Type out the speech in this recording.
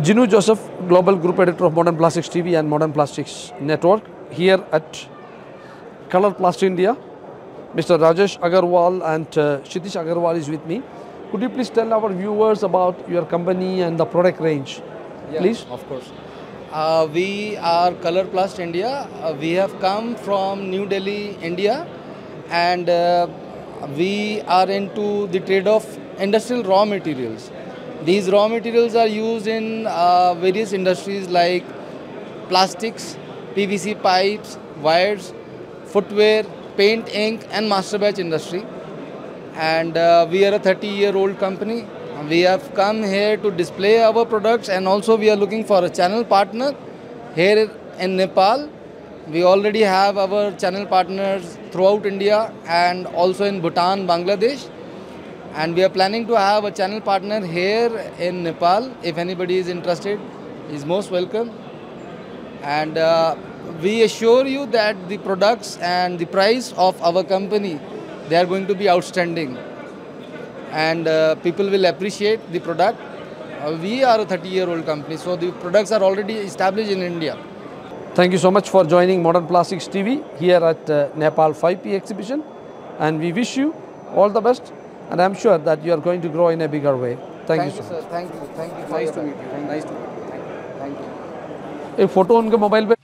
Ginu Joseph, Global Group Editor of Modern Plastics TV and Modern Plastics Network, here at Color Plast India. Mr. Rajesh Aggarwal and uh, Shitiz Aggarwal is with me. Could you please tell our viewers about your company and the product range? Yeah, Please. Of course. Uh, we are Color Plast India. Uh, we have come from New Delhi, India, and uh, we are into the trade of industrial raw materials. These raw materials are used in uh, various industries like plastics, PVC pipes, wires, footwear, paint, ink, and master batch industry. And uh, we are a 30 year old company. We have come here to display our products, and also we are looking for a channel partner here in Nepal. We already have our channel partners throughout India and also in Bhutan, Bangladesh. And we are planning to have a channel partner here in Nepal. If anybody is interested, is most welcome. And uh, we assure you that the products and the price of our company, they are going to be outstanding. And uh, people will appreciate the product. Uh, we are a 30 year old company, so the products are already established in India. Thank you so much for joining Modern Plastics TV here at uh, Nepal 5P exhibition. And we wish you all the best And I'm sure that you are going to grow in a bigger way. Thank, you so much. sir. Thank you. Thank you. Nice to meet you. Nice to meet you. Thank you. Thank you. एक photo उनके mobile पे